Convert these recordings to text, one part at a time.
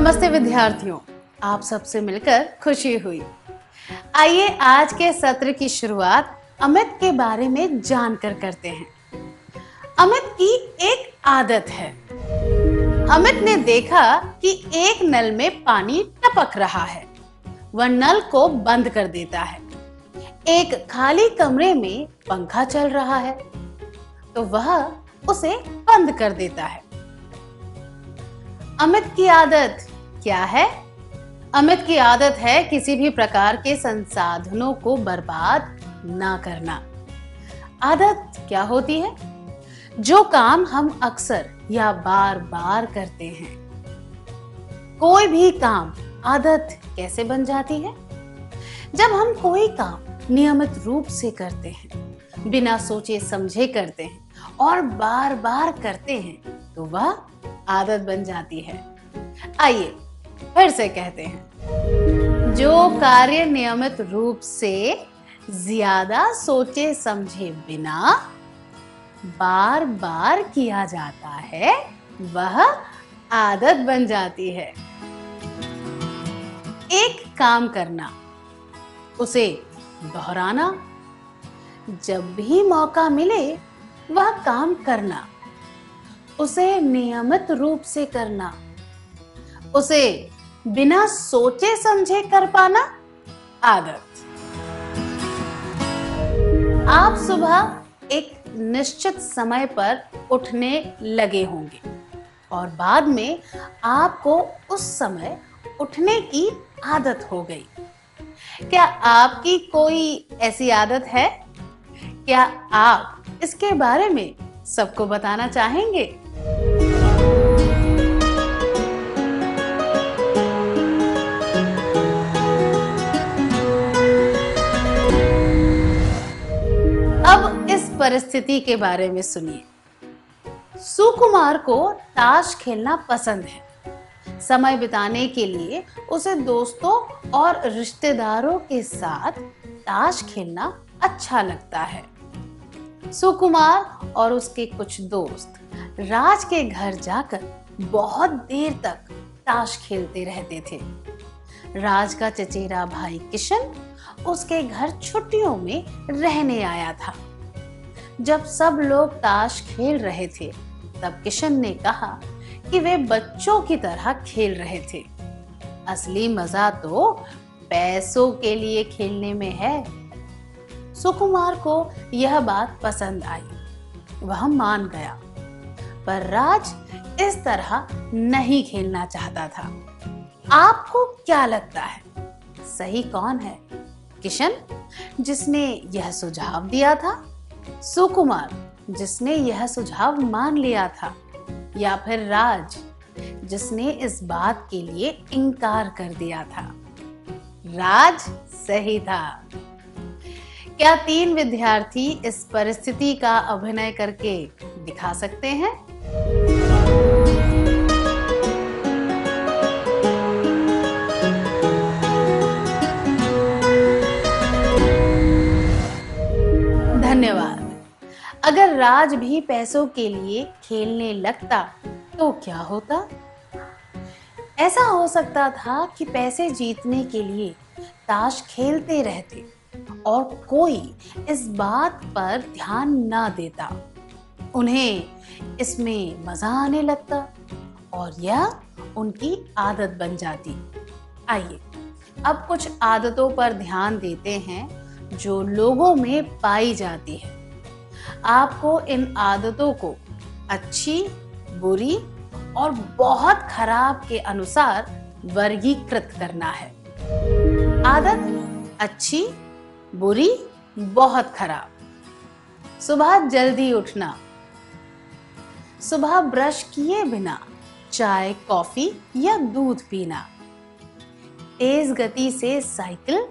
नमस्ते विद्यार्थियों, आप सबसे मिलकर खुशी हुई। आइए आज के सत्र की शुरुआत अमित के बारे में जानकर करते हैं। अमित की एक आदत है। अमित ने देखा कि एक नल में पानी टपक रहा है। वह नल को बंद कर देता है। एक खाली कमरे में पंखा चल रहा है तो वह उसे बंद कर देता है। अमित की आदत क्या है? अमित की आदत है किसी भी प्रकार के संसाधनों को बर्बाद ना करना। आदत क्या होती है? जो काम हम अक्सर या बार बार करते हैं। कोई भी काम आदत कैसे बन जाती है? जब हम कोई काम नियमित रूप से करते हैं, बिना सोचे समझे करते हैं और बार बार करते हैं तो वह आदत बन जाती है। आइए फिर से कहते हैं। जो कार्य नियमित रूप से ज़्यादा सोचे समझे बिना बार बार किया जाता है, वह आदत बन जाती है। एक काम करना, उसे दोहराना। जब भी मौका मिले, वह काम करना। उसे नियमित रूप से करना। उसे बिना सोचे समझे कर पाना आदत। आप सुबह एक निश्चित समय पर उठने लगे होंगे और बाद में आपको उस समय उठने की आदत हो गई। क्या आपकी कोई ऐसी आदत है? क्या आप इसके बारे में सबको बताना चाहेंगे? परिस्थिति के बारे में सुनिए। सुकुमार को ताश खेलना पसंद है। समय बिताने के लिए उसे दोस्तों और रिश्तेदारों के साथ ताश खेलना अच्छा लगता है। सुकुमार और उसके कुछ दोस्त राज के घर जाकर बहुत देर तक ताश खेलते रहते थे। राज का चचेरा भाई किशन उसके घर छुट्टियों में रहने आया था। जब सब लोग ताश खेल रहे थे, तब किशन ने कहा कि वे बच्चों की तरह खेल रहे थे। असली मज़ा तो पैसों के लिए खेलने में है। सुकुमार को यह बात पसंद आई। वह मान गया, पर राज, इस तरह नहीं खेलना चाहता था। आपको क्या लगता है? सही कौन है? किशन, जिसने यह सुझाव दिया था सुकुमार, जिसने यह सुझाव मान लिया था, या फिर राज, जिसने इस बात के लिए इनकार कर दिया था। राज सही था। क्या तीन विद्यार्थी इस परिस्थिति का अभिनय करके दिखा सकते हैं? अगर राज भी पैसों के लिए खेलने लगता तो क्या होता? ऐसा हो सकता था कि पैसे जीतने के लिए ताश खेलते रहते और कोई इस बात पर ध्यान ना देता। उन्हें इसमें मज़ा आने लगता और यह उनकी आदत बन जाती। आइए, अब कुछ आदतों पर ध्यान देते हैं जो लोगों में पाई जाती है। आपको इन आदतों को अच्छी, बुरी और बहुत खराब के अनुसार वर्गीकृत करना है। आदत अच्छी, बुरी, बहुत खराब। सुबह जल्दी उठना। सुबह ब्रश किए बिना चाय, कॉफ़ी या दूध पीना। तेज गति से साइकिल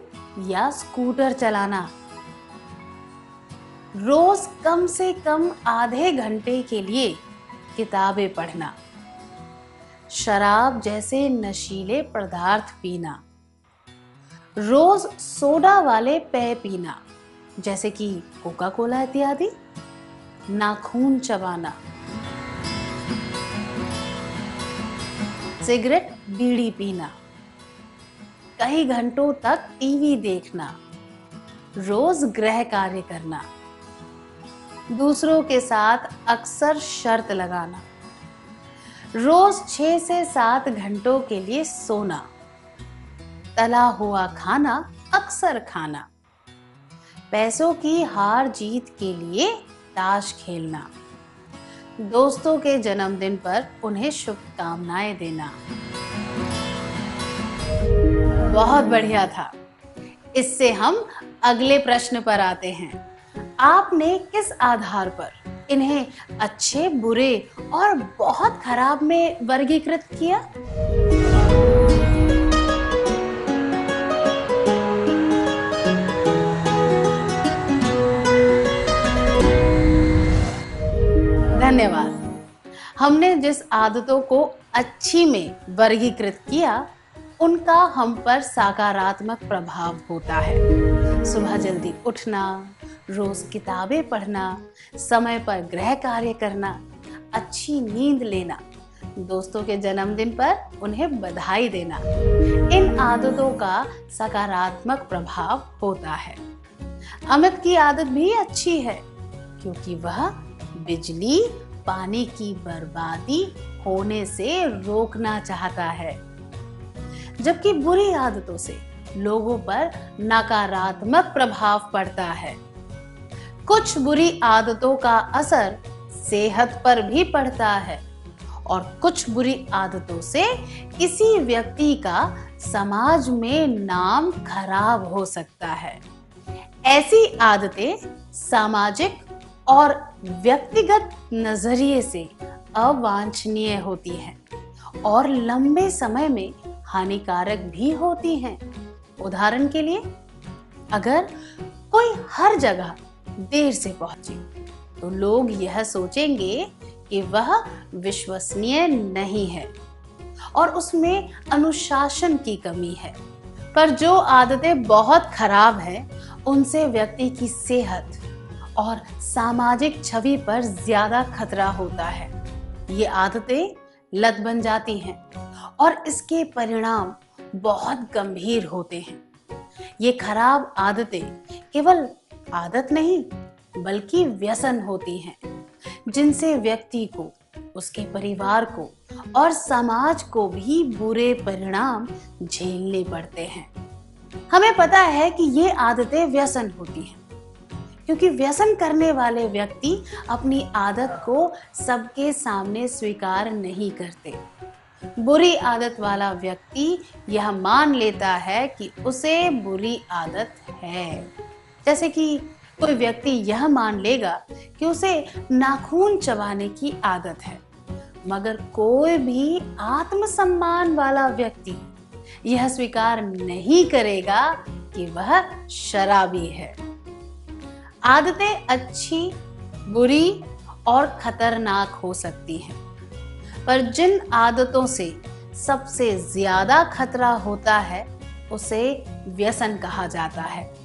या स्कूटर चलाना। रोज कम से कम आधे घंटे के लिए किताबें पढ़ना, शराब जैसे नशीले पदार्थ पीना, रोज सोडा वाले पेय पीना, जैसे कि कोका कोला इत्यादि नाखून चबाना, सिगरेट बीड़ी पीना, कई घंटों तक टीवी देखना, रोज गृह कार्य करना। दूसरों के साथ अक्सर शर्त लगाना। रोज छह से सात घंटों के लिए सोना। तला हुआ खाना अक्सर खाना। पैसों की हार जीत के लिए ताश खेलना। दोस्तों के जन्मदिन पर उन्हें शुभकामनाएँ देना। बहुत बढ़िया था। इससे हम अगले प्रश्न पर आते हैं। आपने किस आधार पर इन्हें अच्छे, बुरे और बहुत खराब में वर्गीकृत किया? धन्यवाद। हमने जिस आदतों को अच्छी में वर्गीकृत किया, उनका हम पर सकारात्मक प्रभाव होता है। सुबह जल्दी उठना रोज किताबें पढ़ना, समय पर गृह कार्य करना, अच्छी नींद लेना, दोस्तों के जन्मदिन पर उन्हें बधाई देना, इन आदतों का सकारात्मक प्रभाव होता है। अमित की आदत भी अच्छी है, क्योंकि वह बिजली, पानी की बर्बादी होने से रोकना चाहता है। जबकि बुरी आदतों से लोगों पर नकारात्मक प्रभाव पड़ता है। कुछ बुरी आदतों का असर सेहत पर भी पड़ता है। और कुछ बुरी आदतों से किसी व्यक्ति का समाज में नाम खराब हो सकता है। ऐसी आदतें सामाजिक और व्यक्तिगत नज़रिए से अवांछनीय होती हैं और लंबे समय में हानिकारक भी होती हैं। उदाहरण के लिए, अगर कोई हर जगह देर से पहुँचे। तो लोग यह सोचेंगे कि वह विश्वसनीय नहीं है और उसमें अनुशासन की कमी है। पर जो आदतें बहुत खराब हैं, उनसे व्यक्ति की सेहत और सामाजिक छवि पर ज़्यादा खतरा होता है। ये आदतें लत बन जाती हैं और इसके परिणाम बहुत गंभीर होते हैं। ये खराब आदतें केवल आदत नहीं, बल्कि व्यसन होती हैं, जिनसे व्यक्ति को, उसके परिवार को और समाज को भी बुरे परिणाम झेलने पड़ते हैं। हमें पता है कि ये आदतें व्यसन होती हैं, क्योंकि व्यसन करने वाले व्यक्ति अपनी आदत को सबके सामने स्वीकार नहीं करते। बुरी आदत वाला व्यक्ति यह मान लेता है कि उसे बुरी आदत है। जैसे कि कोई व्यक्ति यह मान लेगा कि उसे नाखून चबाने की आदत है। मगर कोई भी आत्मसम्मान वाला व्यक्ति यह स्वीकार नहीं करेगा कि वह शराबी है। आदतें अच्छी, बुरी और खतरनाक हो सकती हैं। पर जिन आदतों से सबसे ज़्यादा खतरा होता है, उसे व्यसन कहा जाता है।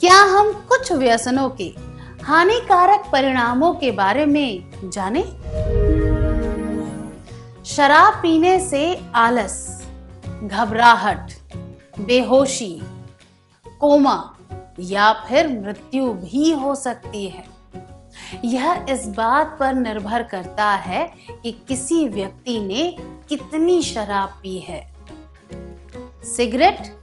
क्या हम कुछ व्यसनों के, हानिकारक परिणामों के बारे में जाने? शराब पीने से आलस, घबराहट, बेहोशी, कोमा या फिर मृत्यु भी हो सकती है। यह इस बात पर निर्भर करता है कि किसी व्यक्ति ने कितनी शराब पी है। सिगरेट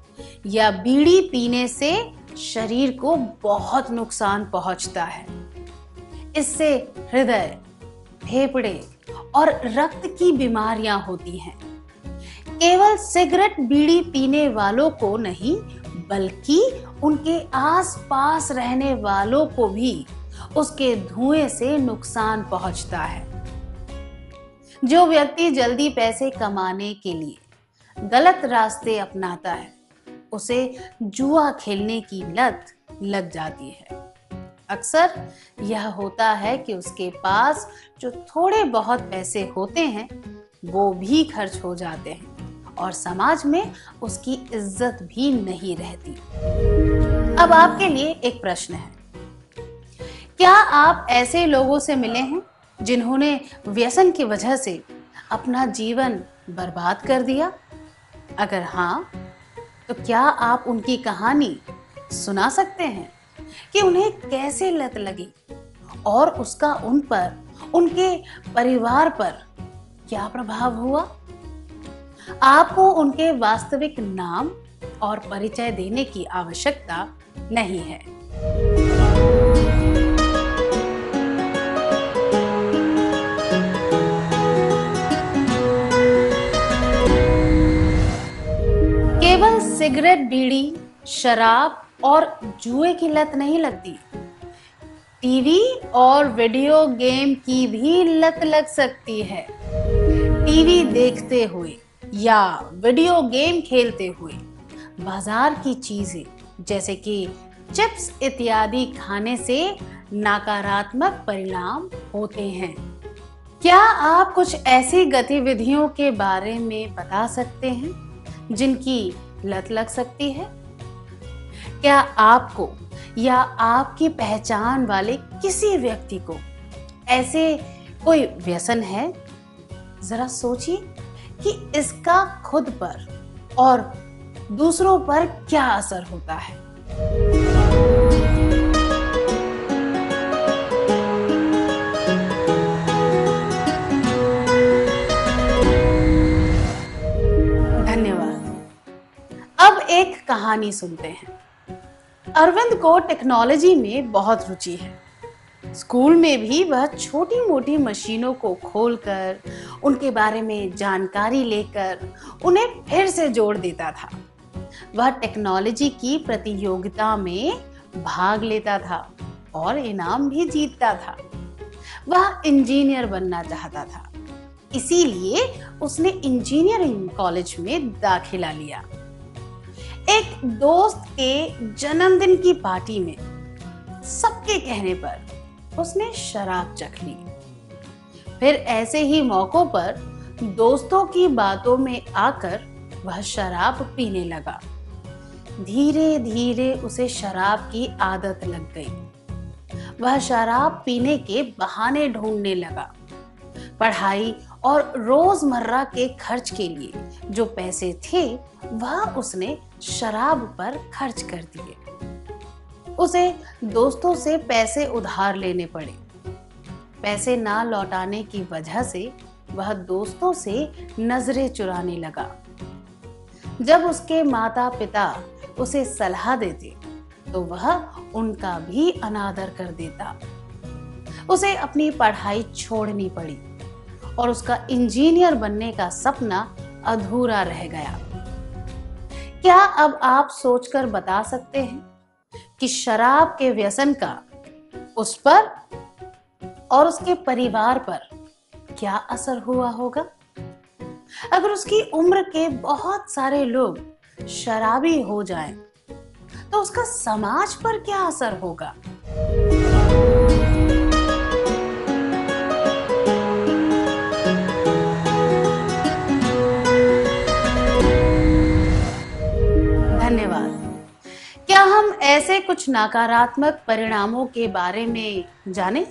या बीड़ी पीने से शरीर को बहुत नुकसान पहुँचता है। इससे हृदय, फेफड़े और रक्त की बीमारियाँ होती हैं। केवल सिगरेट बीड़ी पीने वालों को नहीं, बल्कि उनके आसपास रहने वालों को भी उसके धुएँ से नुकसान पहुँचता है। जो व्यक्ति जल्दी पैसे कमाने के लिए गलत रास्ते अपनाता है उसे जुआ खेलने की लत लग जाती है। अक्सर यह होता है कि उसके पास जो थोड़े बहुत पैसे होते हैं, वो भी खर्च हो जाते हैं और समाज में उसकी इज़्ज़त भी नहीं रहती। अब आपके लिए एक प्रश्न है। क्या आप ऐसे लोगों से मिले हैं जिन्होंने व्यसन की वजह से अपना जीवन बर्बाद कर दिया? अगर हाँ तो क्या आप उनकी कहानी सुना सकते हैं? कि उन्हें कैसे लत लगी? और उसका उन पर, उनके परिवार पर क्या प्रभाव हुआ? आपको उनके वास्तविक नाम और परिचय देने की आवश्यकता नहीं है। सिगरेट, बीड़ी, शराब और जुए की लत नहीं लगती। टीवी और वीडियो गेम की भी लत लग सकती है। टीवी देखते हुए या वीडियो गेम खेलते हुए बाज़ार की चीज़ें, जैसे कि चिप्स इत्यादि खाने से नकारात्मक परिणाम होते हैं। क्या आप कुछ ऐसी गतिविधियों के बारे में बता सकते हैं, जिनकी लत लग सकती है? क्या आपको या आपकी पहचान वाले किसी व्यक्ति को ऐसे कोई व्यसन है? जरा सोचिए कि इसका खुद पर और दूसरों पर क्या असर होता है। अब एक कहानी सुनते हैं। अरविंद को टेक्नोलॉजी में बहुत रुचि है। स्कूल में भी वह छोटी मोटी मशीनों को खोलकर, उनके बारे में जानकारी लेकर उन्हें फिर से जोड़ देता था। वह टेक्नोलॉजी की प्रतियोगिता में भाग लेता था और इनाम भी जीतता था। वह इंजीनियर बनना चाहता था। इसीलिए उसने इंजीनियरिंग कॉलेज में दाखिला लिया। एक दोस्त के जन्मदिन की पार्टी में सबके कहने पर उसने शराब चख ली। फिर ऐसे ही मौकों पर दोस्तों की बातों में आकर वह शराब पीने लगा। धीरे धीरे उसे शराब की आदत लग गई। वह शराब पीने के बहाने ढूँढने लगा। पढ़ाई और रोज़मर्रा के खर्च के लिए जो पैसे थे, वह उसने शराब पर खर्च कर दिए। उसे दोस्तों से पैसे उधार लेने पड़े। पैसे ना लौटाने की वजह से वह दोस्तों से नज़रें चुराने लगा। जब उसके माता पिता उसे सलाह देते तो वह उनका भी अनादर कर देता। उसे अपनी पढ़ाई छोड़नी पड़ी। और उसका इंजीनियर बनने का सपना अधूरा रह गया। क्या अब आप सोचकर बता सकते हैं कि शराब के व्यसन का उस पर और उसके परिवार पर क्या असर हुआ होगा? अगर उसकी उम्र के बहुत सारे लोग शराबी हो जाएँ, तो उसका समाज पर क्या असर होगा? क्या हम ऐसे कुछ नकारात्मक परिणामों के बारे में जाने?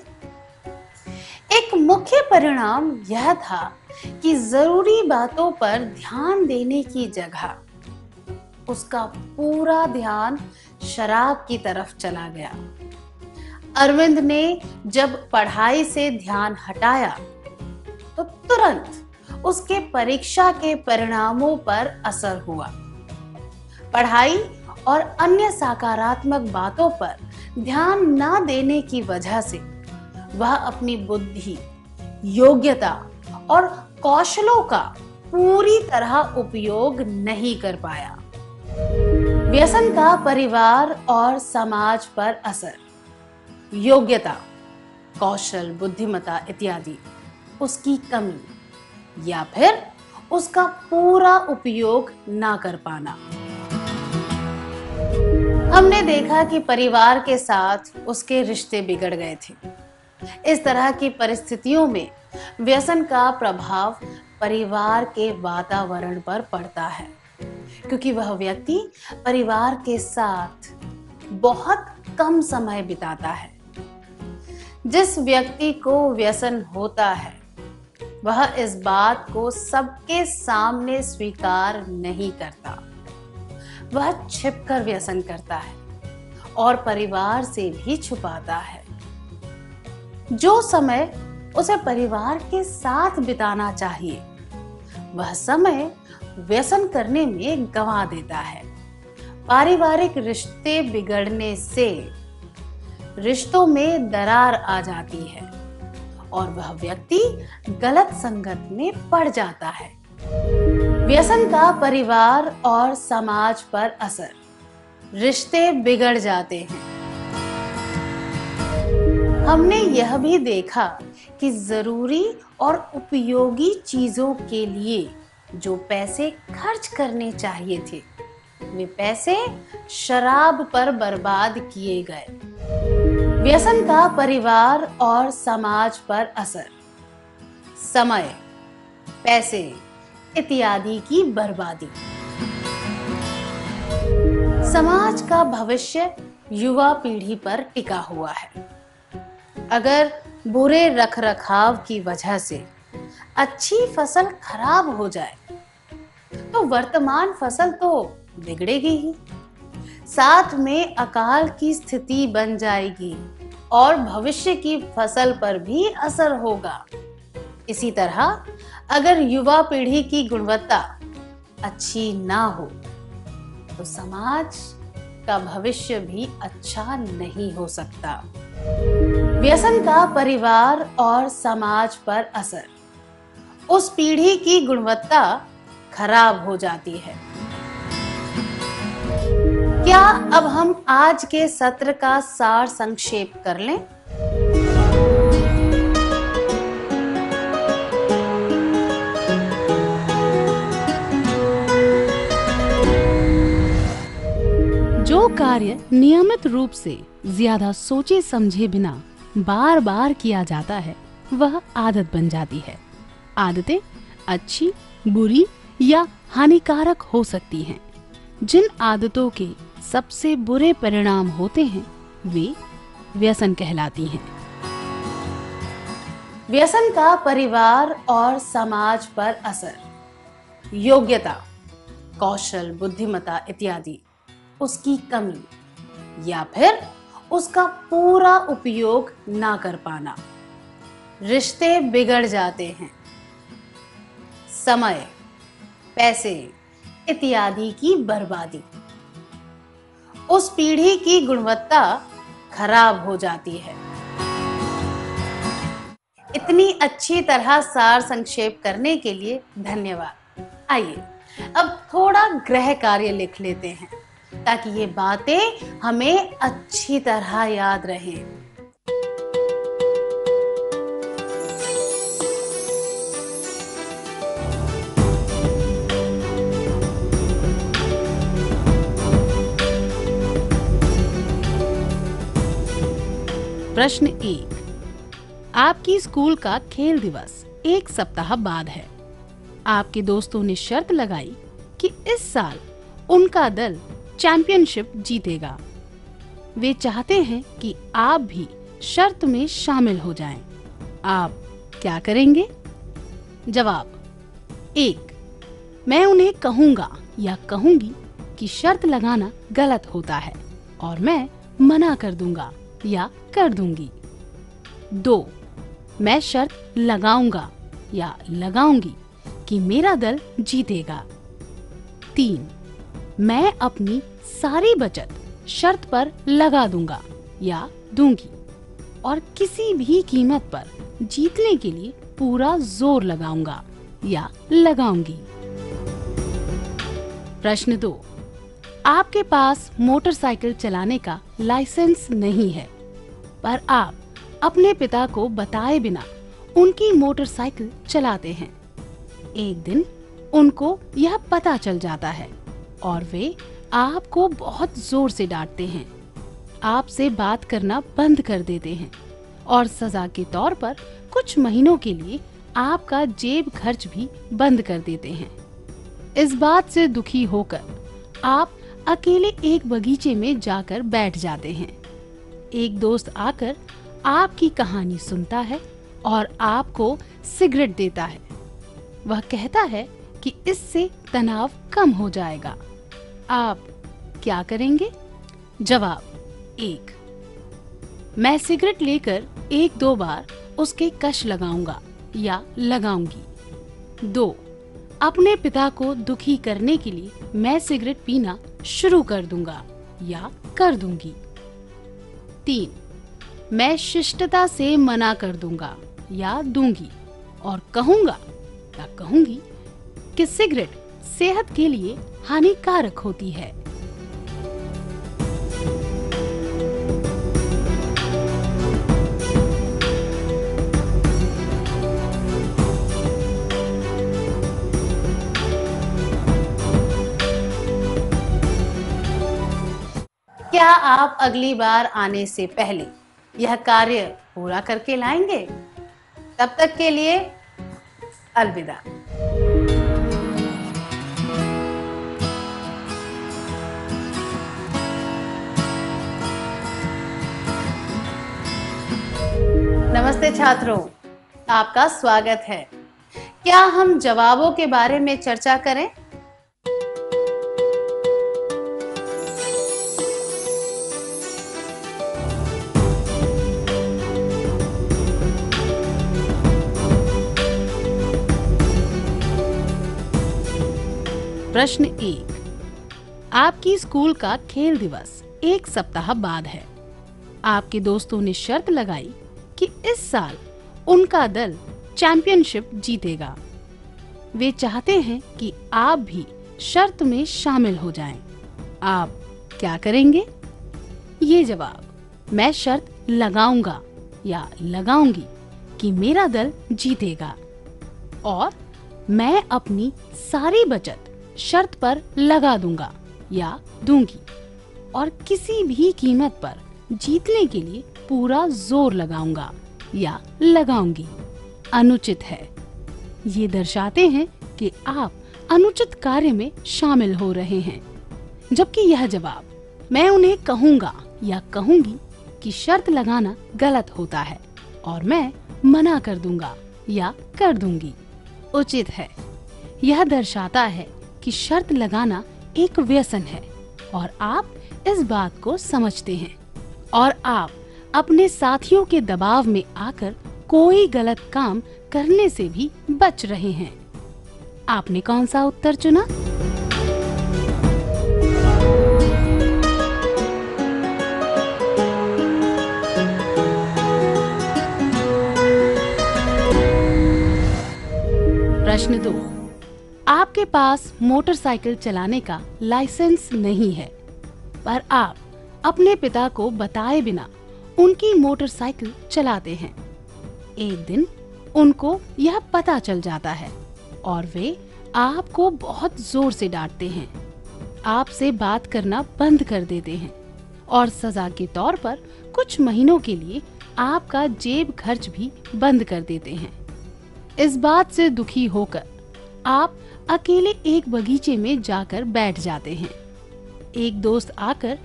एक मुख्य परिणाम यह था कि ज़रूरी बातों पर ध्यान देने की जगह उसका पूरा ध्यान शराब की तरफ़ चला गया। अरविंद ने जब पढ़ाई से ध्यान हटाया तो तुरंत उसके परीक्षा के परिणामों पर असर हुआ। पढ़ाई और अन्य सकारात्मक बातों पर ध्यान न देने की वजह से वह अपनी बुद्धि, योग्यता और कौशलों का पूरी तरह उपयोग नहीं कर पाया। व्यसन का परिवार और समाज पर असर, योग्यता, कौशल बुद्धिमता इत्यादि, उसकी कमी या फिर उसका पूरा उपयोग ना कर पाना। हमने देखा कि परिवार के साथ उसके रिश्ते बिगड़ गए थे। इस तरह की परिस्थितियों में व्यसन का प्रभाव परिवार के वातावरण पर पड़ता है, क्योंकि वह व्यक्ति परिवार के साथ बहुत कम समय बिताता है। जिस व्यक्ति को व्यसन होता है, वह इस बात को सबके सामने स्वीकार नहीं करता। वह छिपकर व्यसन करता है और परिवार से भी छुपाता है। जो समय उसे परिवार के साथ बिताना चाहिए, वह समय व्यसन करने में गंवा देता है। पारिवारिक रिश्ते बिगड़ने से रिश्तों में दरार आ जाती है और वह व्यक्ति गलत संगत में पड़ जाता है। व्यसन का परिवार और समाज पर असर। रिश्ते बिगड़ जाते हैं। हमने यह भी देखा कि ज़रूरी और उपयोगी चीज़ों के लिए जो पैसे खर्च करने चाहिए थे, वे पैसे शराब पर बर्बाद किए गए। व्यसन का परिवार और समाज पर असर। समय, पैसे इत्यादि की बर्बादी। समाज का भविष्य युवा पीढ़ी पर टिका हुआ है। अगर बुरे रखरखाव की वजह से अच्छी फ़सल खराब हो जाए तो वर्तमान फ़सल तो बिगड़ेगी ही। साथ में अकाल की स्थिति बन जाएगी और भविष्य की फ़सल पर भी असर होगा। इसी तरह अगर युवा पीढ़ी की गुणवत्ता अच्छी ना हो तो समाज का भविष्य भी अच्छा नहीं हो सकता। व्यसन का परिवार और समाज पर असर। उस पीढ़ी की गुणवत्ता खराब हो जाती है। क्या अब हम आज के सत्र का सार संक्षेप कर लें? कार्य नियमित रूप से ज़्यादा सोचे समझे बिना बार बार किया जाता है, वह आदत बन जाती है। आदतें अच्छी, बुरी या हानिकारक हो सकती हैं। जिन आदतों के सबसे बुरे परिणाम होते हैं, वे व्यसन कहलाती हैं। व्यसन का परिवार और समाज पर असर, योग्यता, कौशल बुद्धिमता इत्यादि। उसकी कमी, या फिर उसका पूरा उपयोग ना कर पाना। रिश्ते बिगड़ जाते हैं। समय, पैसे इत्यादि की बर्बादी। उस पीढ़ी की गुणवत्ता खराब हो जाती है। इतनी अच्छी तरह सार संक्षेप करने के लिए धन्यवाद। आइए, अब थोड़ा ग्रह कार्य लिख लेते हैं। ताकि ये बातें हमें अच्छी तरह याद रहें। प्रश्न एक, आपकी स्कूल का खेल दिवस एक सप्ताह बाद है। आपके दोस्तों ने शर्त लगाई कि इस साल उनका दल चैंपियनशिप जीतेगा। वे चाहते हैं कि आप भी शर्त में शामिल हो जाएँ। आप क्या करेंगे? जवाब, एक, मैं उन्हें कहूँगा या कहूँगी कि शर्त लगाना गलत होता है और मैं मना कर दूँगा या कर दूँगी। दो, मैं शर्त लगाऊँगा या लगाऊँगी कि मेरा दल जीतेगा। तीन मैं अपनी सारी बचत शर्त पर लगा दूँगा या दूँगी और किसी भी कीमत पर जीतने के लिए पूरा ज़ोर लगाऊँगा या लगाऊँगी। प्रश्न दो, आपके पास मोटरसाइकिल चलाने का लाइसेंस नहीं है, पर आप अपने पिता को बताए बिना उनकी मोटरसाइकिल चलाते हैं। एक दिन उनको यह पता चल जाता है और वे आपको बहुत ज़ोर से डांटते हैं। आपसे बात करना बंद कर देते हैं। और सजा के तौर पर कुछ महीनों के लिए आपका जेब खर्च भी बंद कर देते हैं। इस बात से दुखी होकर आप अकेले एक बगीचे में जाकर बैठ जाते हैं। एक दोस्त आकर आपकी कहानी सुनता है और आपको सिगरेट देता है। वह कहता है कि इससे तनाव कम हो जाएगा। आप क्या करेंगे? जवाब, एक। मैं सिगरेट लेकर एक दो बार उसके कश लगाऊँगा या लगाऊँगी। दो, अपने पिता को दुखी करने के लिए मैं सिगरेट पीना शुरू कर दूँगा या कर दूँगी। तीन, मैं शिष्टता से मना कर दूँगा या दूँगी और कहूँगा या कहूँगी कि सिगरेट सेहत के लिए हानिकारक होती है। क्या आप अगली बार आने से पहले यह कार्य पूरा करके लाएँगे? तब तक के लिए अलविदा। नमस्ते छात्रों, आपका स्वागत है। क्या हम जवाबों के बारे में चर्चा करें? प्रश्न एक, आपकी स्कूल का खेल दिवस एक सप्ताह बाद है। आपके दोस्तों ने शर्त लगाई कि इस साल उनका दल चैंपियनशिप जीतेगा। वे चाहते हैं कि आप भी शर्त में शामिल हो जाएँ। आप क्या करेंगे? ये जवाब, मैं शर्त लगाऊँगा या लगाऊँगी कि मेरा दल जीतेगा। और मैं अपनी सारी बचत शर्त पर लगा दूँगा या दूँगी। और किसी भी कीमत पर जीतने के लिए पूरा ज़ोर लगाऊँगा या लगाऊँगी। अनुचित है। ये दर्शाते हैं कि आप अनुचित कार्य में शामिल हो रहे हैं। जबकि यह जवाब, मैं उन्हें कहूँगा या कहूँगी कि शर्त लगाना गलत होता है और मैं मना कर दूँगा या कर दूँगी। उचित है। यह दर्शाता है कि शर्त लगाना एक व्यसन है और आप इस बात को समझते हैं। और आप अपने साथियों के दबाव में आकर कोई गलत काम करने से भी बच रहे हैं। आपने कौन सा उत्तर चुना? प्रश्न दो। आपके पास मोटरसाइकिल चलाने का लाइसेंस नहीं है, पर आप अपने पिता को बताए बिना उनकी मोटरसाइकिल चलाते हैं। एक दिन उनको यह पता चल जाता है और वे आपको बहुत ज़ोर से डांटते हैं। आपसे बात करना बंद कर देते हैं और सजा के तौर पर कुछ महीनों के लिए आपका जेब खर्च भी बंद कर देते हैं। इस बात से दुखी होकर आप अकेले एक बगीचे में जाकर बैठ जाते हैं। एक दोस्त आकर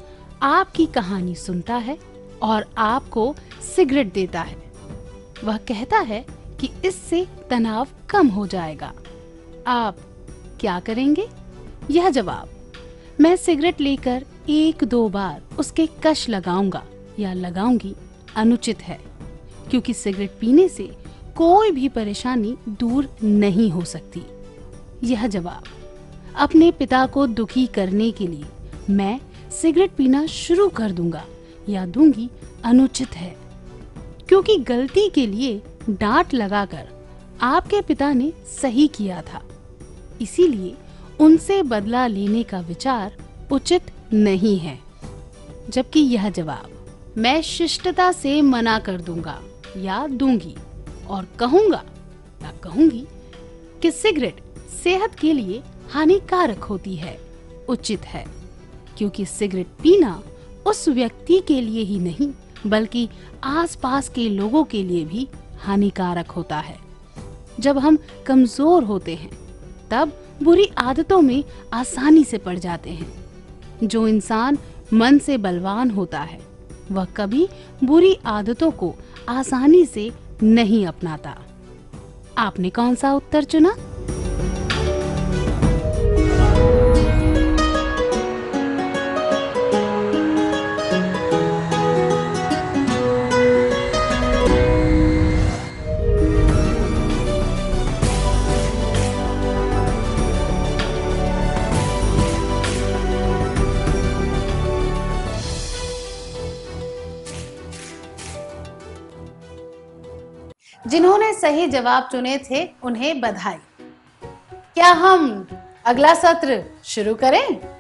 आपकी कहानी सुनता है और आपको सिगरेट देता है। वह कहता है कि इससे तनाव कम हो जाएगा। आप क्या करेंगे? यह जवाब, मैं सिगरेट लेकर एक दो बार उसके कश लगाऊँगा या लगाऊँगी अनुचित है, क्योंकि सिगरेट पीने से कोई भी परेशानी दूर नहीं हो सकती। यह जवाब, अपने पिता को दुखी करने के लिए मैं सिगरेट पीना शुरू कर दूँगा। या दूँगी अनुचित है। क्योंकि गलती के लिए डांट लगाकर आपके पिता ने सही किया था। इसीलिए उनसे बदला लेने का विचार उचित नहीं है। जबकि यह जवाब, मैं शिष्टता से मना कर दूँगा या दूँगी और कहूँगा, या कहूँगी कि सिगरेट सेहत के लिए हानिकारक होती है, उचित है। क्योंकि सिगरेट पीना उस व्यक्ति के लिए ही नहीं, बल्कि आसपास के लोगों के लिए भी हानिकारक होता है। जब हम कमज़ोर होते हैं, तब बुरी आदतों में आसानी से पड़ जाते हैं। जो इंसान मन से बलवान होता है, वह कभी बुरी आदतों को आसानी से नहीं अपनाता। आपने कौन सा उत्तर चुना? सही जवाब चुने थे उन्हें बधाई। क्या हम अगला सत्र शुरू करें?